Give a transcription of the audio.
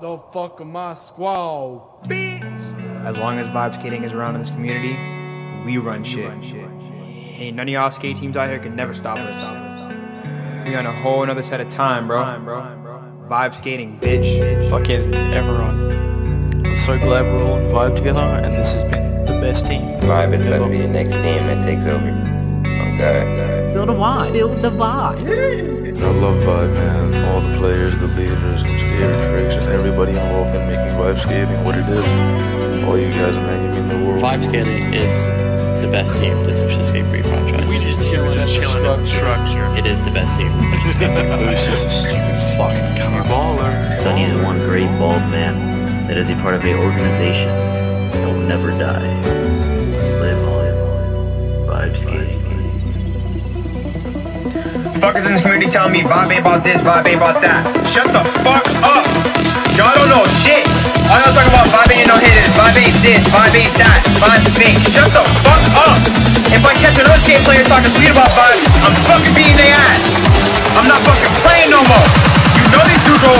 the fuck am I squall, bitch? As long as vibe skating is around in this community, we run shit. Ain't none of y'all skate teams out here can never stop us. We on a whole another set of time, bro. Vibe skating, bitch. Fucking everyone. I'm so glad we're all in vibe together, and this has been the best team. Vibe is about to be the next team that takes over. Oh god. Feel the vibe. Feel the vibe. I love Vibe, man. All the players, the leaders, skater tricks, just everybody involved in making Vibe skating what it is. All you guys, man, you mean the world. Vibe skating is the best team to touch the Skate 3 franchise. We just chilling at the structure. It is the best team to touch the Skate 3 Luis is a stupid fucking cunt. Baller. Sonny is one great bald man that is a part of a organization that will never die. Fuckers in this community telling me vibe about this, vibe about that. Shut the fuck up! Y'all don't know shit! All y'all talking about vibe ain't no hitters, vibe ain't this, vibe ain't that, vibe fake. Shut the fuck up! If I catch another skate player talking sweet about vibe, I'm fucking beating their ass! I'm not fucking playing no more! You know these dudes are